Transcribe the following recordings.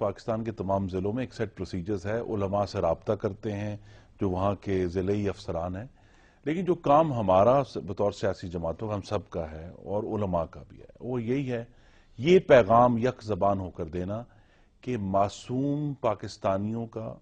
पाकिस्तान के तमाम ज़िलों में एक सेट प्रोसीजर्स है, उलमा से रबता करते हैं, जो वहाँ के ज़िले अफसरान हैं। लेकिन जो काम हमारा बतौर सियासी जमातों का, हम सब का है और उलमा का भी है। वो यही है, ये पैगाम यक जबान होकर देना कि मासूम पाकिस्तानियों का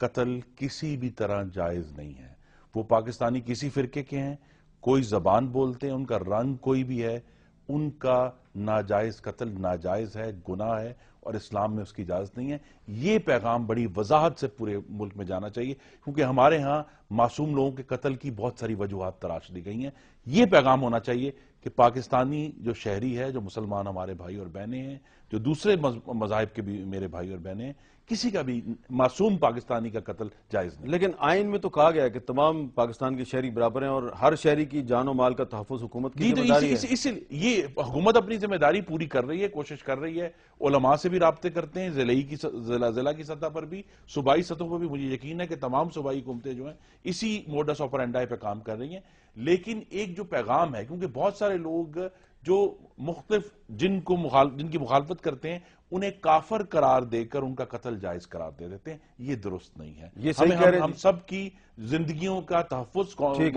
कत्ल किसी भी तरह जायज़ नहीं है। वो पाकिस्तानी किसी फिरके के हैं, कोई जबान बोलते हैं, उनका रंग कोई भी है, उनका नाजायज कत्ल नाजायज है गुनाह है और इस्लाम में उसकी इजाज़त नहीं है। ये पैगाम बड़ी वजाहत से पूरे मुल्क में जाना चाहिए क्योंकि हमारे यहाँ मासूम लोगों के कत्ल की बहुत सारी वजूहत तराश दी गई हैं। ये पैगाम होना चाहिए कि पाकिस्तानी जो शहरी है जो मुसलमान हमारे भाई और बहनें हैं जो दूसरे मजाहब के भी मेरे भाई और बहनें हैं किसी का भी मासूम पाकिस्तानी का कत्ल जायज़ नहीं। लेकिन आइन में तो कहा गया है कि तमाम पाकिस्तान के शहरी बराबर हैं और हर शहरी की जानो माल का तहफ़ हुकूमत की तो ज़िम्मेदारी है। इसीलिए ये हुकूमत अपनी ज़िम्मेदारी पूरी कर रही है, कोशिश कर रही है। ओलमा से भी रबते करते हैं ज़िले की जिला जिला की सतह पर भी, सूबाई सतहों पर भी मुझे यकीन है कि तमाम सूबाई हुकूमतें जो हैं, इसी मोडस ऑफ़र एंडाई पर काम कर रही हैं। लेकिन एक जो पैगाम है, क्योंकि बहुत सारे लोग जो मुख्तलिफ़ जिनको मुखाल, जिनकी मुखालफत करते हैं उन्हें काफर करार देकर उनका कत्ल जायज़ करार दे देते हैं। ये दुरुस्त नहीं है। ये सही हम, हम, हम सब की जिंदगियों का तहफ़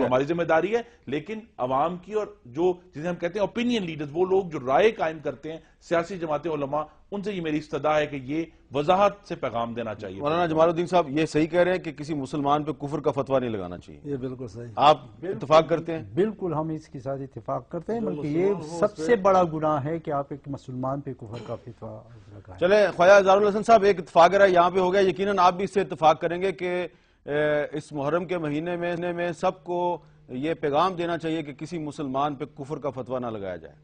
हमारी ज़िम्मेदारी है लेकिन अवाम की और जो जिसे हम कहते हैं ओपिनियन लीडर्स वो लोग जो राय कायम करते हैं सियासी जमातें उनसे ये मेरी इस्तदा है कि ये वजाहत से पैगाम देना चाहिए मौलाना जमालुद्दीन साहब ये सही कह रहे हैं कि किसी मुसलमान पे कुफर का फतवा नहीं लगाना चाहिए। ये बिल्कुल सही। आप इतफाक करते हैं? बिल्कुल हम इसके साथ इतफाक करते हैं बल्कि ये सबसे बड़ा गुनाह है कि आप एक मुसलमान पे कुफर का फतवा लगाएँ चले ख्वाजा हसन साहब एक इतफाक रहा यहाँ पे हो गया। यकीन आप भी इससे इतफाक करेंगे कि इस मुहर्रम के महीने में, में सबको ये पैगाम देना चाहिए कि किसी मुसलमान पे कुफर का फतवा ना लगाया जाए।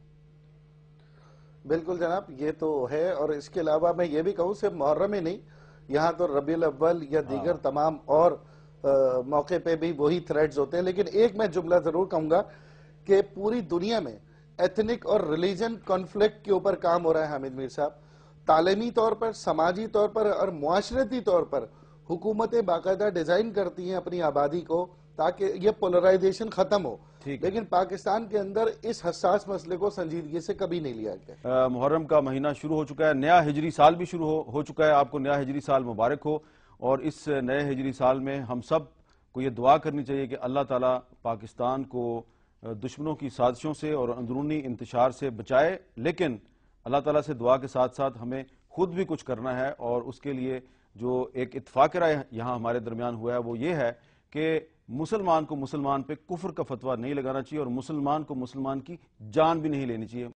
बिल्कुल जनाब ये तो है और इसके अलावा मैं ये भी कहूँ सिर्फ़ मुहर्रम ही नहीं यहाँ तो रबी अव्वल या दीगर हाँ। तमाम और आ, मौके पे भी वही थ्रेड्स होते हैं लेकिन एक मैं जुमला ज़रूर कहूँगा कि पूरी दुनिया में एथनिक और रिलीजन कॉन्फ्लिक्ट के ऊपर काम हो रहा है हामिद मीर साहब तालीमी तौर पर समाजी तौर पर और माशरती तौर पर हुकूमतें बाकायदा डिज़ाइन करती हैं अपनी आबादी को ताकि ये पोलराइजेशन खत्म हो। लेकिन पाकिस्तान के अंदर इस हसास मसले को संजीदगी से कभी नहीं लिया गया। मुहर्रम का महीना शुरू हो चुका है नया हिजरी साल भी शुरू हो, हो चुका है। आपको नया हिजरी साल मुबारक हो। और इस नए हिजरी साल में हम सबको ये दुआ करनी चाहिए कि अल्लाह ताला पाकिस्तान को दुश्मनों की साजिशों से और अंदरूनी इंतशार से बचाए। लेकिन अल्लाह ताला से दुआ के साथ साथ हमें खुद भी कुछ करना है और उसके लिए जो एक इतफाक राय यहाँ हमारे दरमियान हुआ है वो ये है कि मुसलमान को मुसलमान पे कुफर का फतवा नहीं लगाना चाहिए और मुसलमान को मुसलमान की जान भी नहीं लेनी चाहिए।